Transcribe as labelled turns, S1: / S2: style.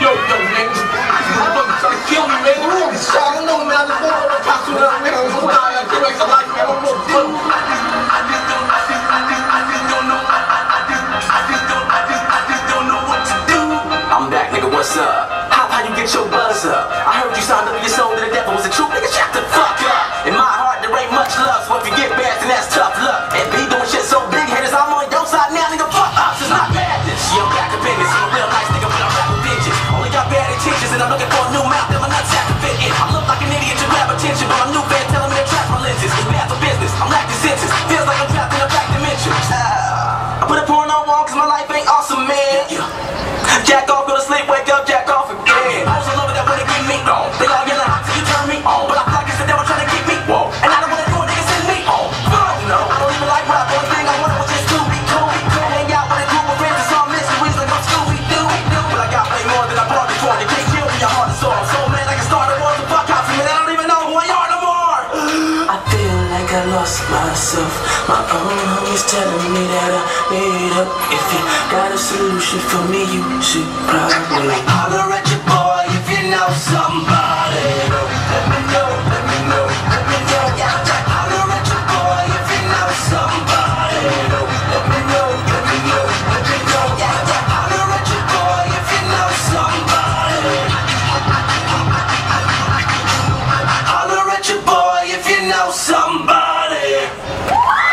S1: Yo, yo, man. You trying to kill me, man. I don't know, man. I just want to talk to you, man. I'm so tired. I feel like somebody, man. I don't know. What to do.
S2: I'm back, nigga, what's up? How, how you get your buzz up? I heard you signed up your soul business. I'm lacking senses. Feels like I'm trapped in a black dimension. I put a porno on cause my life ain't awesome, man. Jack myself. My own homies telling me that I need help. If you got a solution for me, you should probably holler at your boy if you know somebody.